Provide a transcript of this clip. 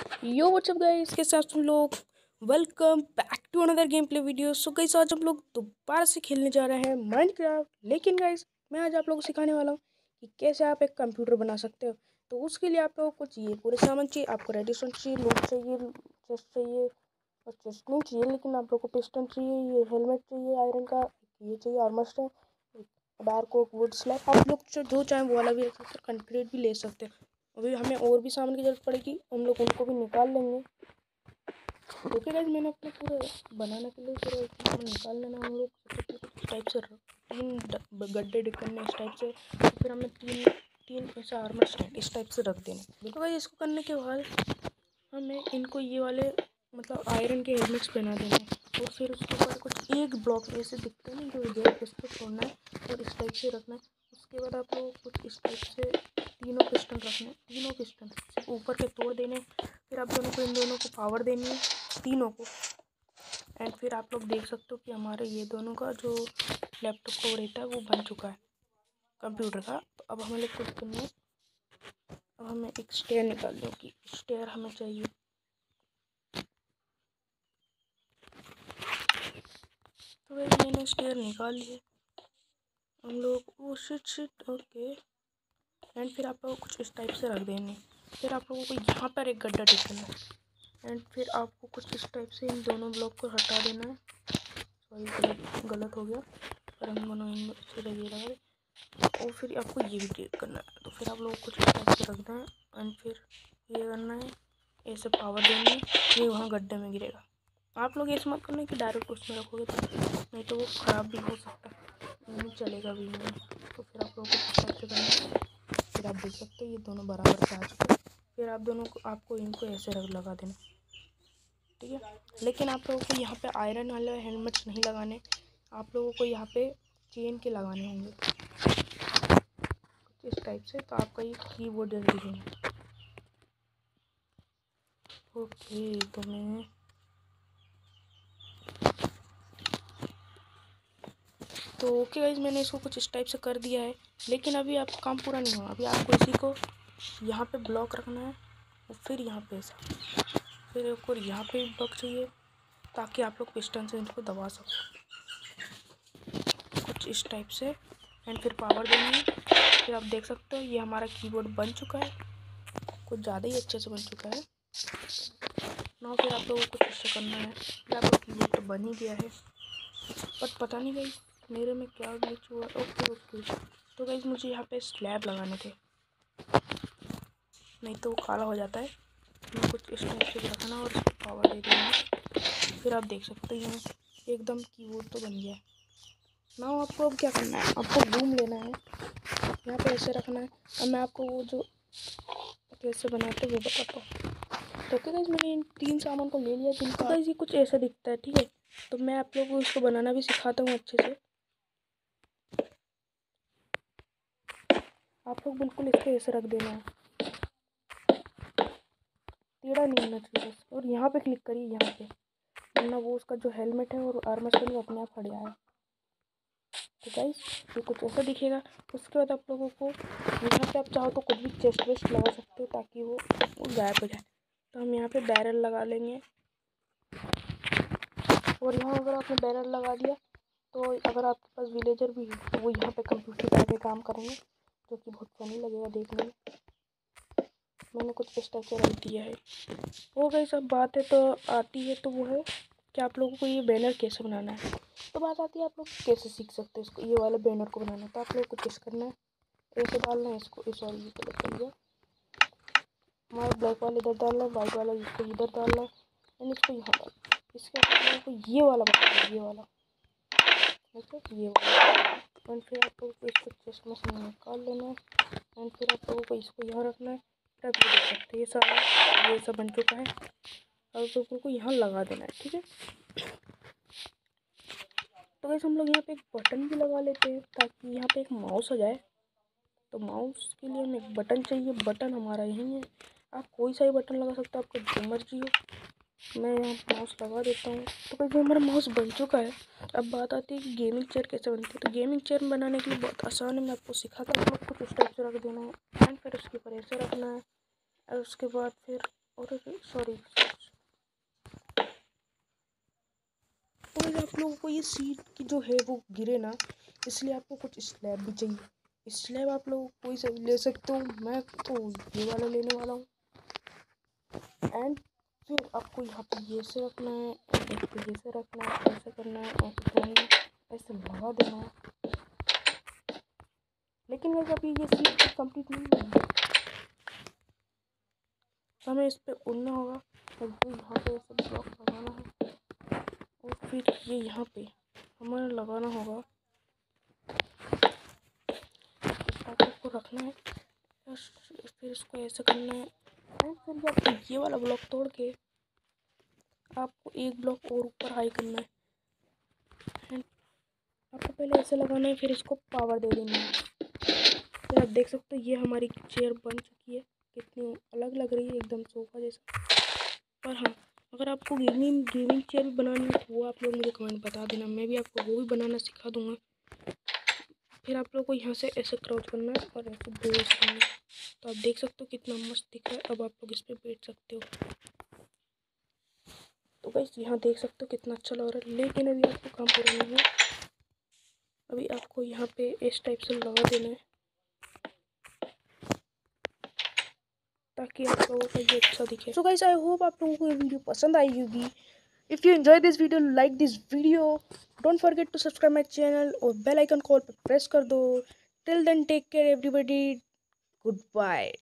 यो WhatsApp guys के साथ हम लोग? Welcome back to another gameplay video so guys आज हम लोग दोबारा से खेलने जा रहे हैं माइनक्राफ्ट लेकिन गाइस मैं आज आप लोगों को सिखाने वाला हूँ कि कैसे आप एक कंप्यूटर बना सकते हो। तो उसके लिए आप लोगों को चाहिए पूरे सामान चाहिए, आपको रेडिसन चाहिए लूट चाहिए चेस्ट चाहिए, और चेस्ट नहीं चाहिए, लेकिन आप लोग को पिस्टन चाहिए, ये हेलमेट चाहिए आयरन का, ये चाहिए आर्मस्ट है बार को वुड स्लैब आप लोग जो चाहें वो वाला भी रख सकते हैं कंक्रीट भी ले सकते हैं। अभी हमें और भी सामान की ज़रूरत पड़ेगी, हम लोग उनको भी निकाल लेंगे। ओके गाइज़ मैंने अपने पूरे बनाने के लिए पूरा निकाल लेना हम लोग। टाइप से तीन गड्ढे करने इस टाइप से, फिर हमें तीन तीन ऐसा आर्मर इस टाइप से रख देना। देखो भाई, इसको करने के बाद हमें इनको ये वाले मतलब आयरन के हेलमेट्स पहना देने और फिर उसके बाद कुछ एक ब्लॉक ऐसे दिखते हैं जो इधर इस छोड़ना है और इस टाइप से रखना है। उसके बाद आप लोग कुछ इस टाइप से तीनों पिस्टन रखने तीनों पिस्टन ऊपर के तोड़ देने फिर आप दोनों को इन दोनों को पावर देनी है, तीनों को। एंड फिर आप लोग देख सकते हो कि हमारे ये दोनों का जो लैपटॉप का रहता है वो बन चुका है कंप्यूटर का। तो अब हमें लोग कुछ करना अब हमें एक स्टेयर निकाल लो कि स्टेयर हमें चाहिए। तो भाई मैंने स्टेयर निकाल लिए हम लोग वो शिट शिट ओके एंड फिर आप लोग कुछ इस टाइप से रख देंगे। फिर आप लोगों को यहाँ पर एक गड्ढा टिकना है। एंड फिर आपको कुछ इस टाइप से इन दोनों ब्लॉक को हटा देना है। सॉरी गलत गलत हो गया। पर हम दोनों लगे रहे। और फिर आपको ये भी टेक करना है। तो फिर आप लोग कुछ इस टाइप से रखना है। एंड फिर ये करना है। ऐसे पावर देंगे। ये वहाँ गड्ढे में गिरेगा। आप लोग ऐसे मत करना कि डायरेक्ट उसमें रखोगे तो नहीं तो वो ख़राब भी हो सकता है। चलेगा भी नहीं। तो फिर आप लोगों को इस से करना फिर आप देख सकते हो, ये दोनों बराबर से आ चुके फिर आप दोनों को, आपको इनको ऐसे रख, लगा देना। ठीक है? लेकिन आप लोगों को यहाँ पे आयरन वाले हेलमेट्स नहीं लगाने। आप लोगों को यहाँ पे चेन के लगाने होंगे। इस टाइप से तो आपका ये कीबोर्ड जल्दी दिखेगा ओके तो मैं तो ओके गाइज़ मैंने इसको कुछ इस टाइप से कर दिया है, लेकिन अभी आप काम पूरा नहीं हुआ अभी आपको इसी को यहाँ पे ब्लॉक रखना है और फिर यहाँ पे ऐसा। फिर एक और यहाँ पे ब्लॉक चाहिए, ताकि आप लोग पिस्टन से इनको दबा सको। कुछ इस टाइप से। एंड फिर पावर देंगे फिर आप देख सकते हो, ये हमारा कीबोर्ड बन चुका है। कुछ ज़्यादा ही अच्छे से बन चुका है। ना फिर आप लोगों को कुछ करना है। फिर आपका कीबोर्ड तो बन ही गया है। बट पता नहीं भाई मेरे में क्या ग्लिच हुआ? ओके ओके तो गाइज़ मुझे यहाँ पे स्लैब लगाने थे। नहीं तो वो काला हो जाता है। मैं कुछ इस टाइप से रखना और पावर दे देना फिर आप देख सकते हैं एकदम कीबोर्ड तो बन गया। ना आपको अब क्या करना है? आपको घूम लेना है। यहाँ पे ऐसे रखना है। अब मैं आपको वो जो कैसे बनाते वो बताता हूँ। तो क्या मैंने इन तीन सामान को ले लिया। जिनका ये कुछ ऐसा दिखता है ठीक है? तो मैं आप लोगों को इसको बनाना भी सिखाता हूँ अच्छे से। आप लोग बिल्कुल इसको ऐसे रख देना। है टेढ़ा नहीं होना चाहिए बस। और यहाँ पे क्लिक करिए यहाँ पे। वरना वो उसका जो हेलमेट है और आर्मर स्किन वो अपने आप हट जाएगा तो गाइस ये कुछ ऐसा दिखेगा। उसके बाद आप लोगों को यहाँ पे आप चाहो तो कुछ भी चेस्ट वेस्ट लगा सकते हो ताकि वो, गायब हो जाए। तो हम यहाँ पे बैरल लगा लेंगे। और यहाँ अगर आपने बैरल लगा दिया तो अगर आपके पास विलेजर भी है तो वो यहाँ पे कंप्यूटर आके काम करेंगे। जो कि बहुत फनी लगेगा देखने में। मैंने कुछ इस टाइप से रख दिया है। वो गई सब बात तो आती है तो वो है कि आप लोगों को ये बैनर कैसे बनाना है? तो बात आती है आप लोग कैसे सीख सकते हैं इसको, ये वाले बैनर को बनाना। तो आप लोग को किस करना है। ऐसे डालना है इसको, इस वाले ये कलर कर लिया। हमारा ब्लैक वाला इधर डालना है वाइट वाला इसको इधर डालना। है एंड इसको यहाँ डालना इसके बाद ये वाला बनाना ये वाला। ये वाला। एंड फिर आप लोगों को इसको चेस्ट में से निकाल लेना है एंड फिर आप लोगों को इसको यहाँ रखना है फिर आप देख सकते हैं ये सारा ये सब बन चुका है अब आप लोगों को यहाँ लगा देना है ठीक है तो वैसे हम लोग यहाँ पे एक बटन भी लगा लेते हैं ताकि यहाँ पे एक माउस हो जाए तो माउस के लिए हमें एक बटन चाहिए बटन हमारा यही है आप कोई सा ही बटन लगा सकते हो आपको जो मर्ज़ी हो मैं यहाँ माउस लगा देता हूँ। तो भाई हमारा माउस बन चुका है। अब बात आती है कि गेमिंग चेयर कैसे बनती है। तो गेमिंग चेयर बनाने के लिए बहुत आसान है। मैं आपको सिखाता हूँ। आपको कुछ टाइप से रख देना है। एंड फिर उसके ऊपर ऐसे रखना है। और उसके बाद फिर और सॉरी तो आप लोगों को ये सीट की जो है वो गिरे ना, इसलिए आपको कुछ स्लैब भी चाहिए। स्लैब आप लोग कोई सा ले सकते हो। मैं तो ये वाला लेने वाला हूँ। एंड फिर आपको यहाँ पे ये से रखना है एक ये से रखना है, ऐसे करना है, ऐसे करना है, ऐसे लगा देना है। लेकिन वैसे अभी ये सीट कंप्लीट नहीं है। हमें इस पर उड़ना होगा तो यहाँ पे ऐसे ब्लॉक लगाना है। और फिर ये यहाँ पे हमें लगाना होगा। को रखना है। फिर इसको ऐसे करना है। फिर आपको ये वाला ब्लॉक तोड़ के आपको एक ब्लॉक और ऊपर हाई करना है। आपको पहले ऐसे लगाना है, फिर इसको पावर दे देना है। फिर आप देख सकते हो, ये हमारी चेयर बन चुकी है। कितनी अलग लग रही है, एकदम सोफा जैसा। पर हाँ अगर आपको गेमिंग गेमिंग चेयर भी बनानी है तो वो आप लोग मुझे कमेंट बता देना। मैं भी आपको वो भी बनाना सिखा दूँगा। फिर आप लोग को यहाँ से ऐसे क्रॉच करना है और ऐसे ब्रेस करना है। तो आप देख सकते हो कितना मस्त दिख रहा है। अब आप लोग इस पर बैठ सकते हो। तो बस यहाँ देख सकते हो कितना अच्छा लग रहा है। लेकिन अभी आपको काम पूरा नहीं है। अभी आपको यहाँ पे इस टाइप से लगा देना है। ताकि आप लोगों को ये अच्छा दिखे। सो गाइस आई होप आप लोगों को ये वीडियो पसंद आई होगी। if you enjoyed this video like this video. Don't forget to subscribe my channel or bell icon call press kar do till then take care everybody. Goodbye.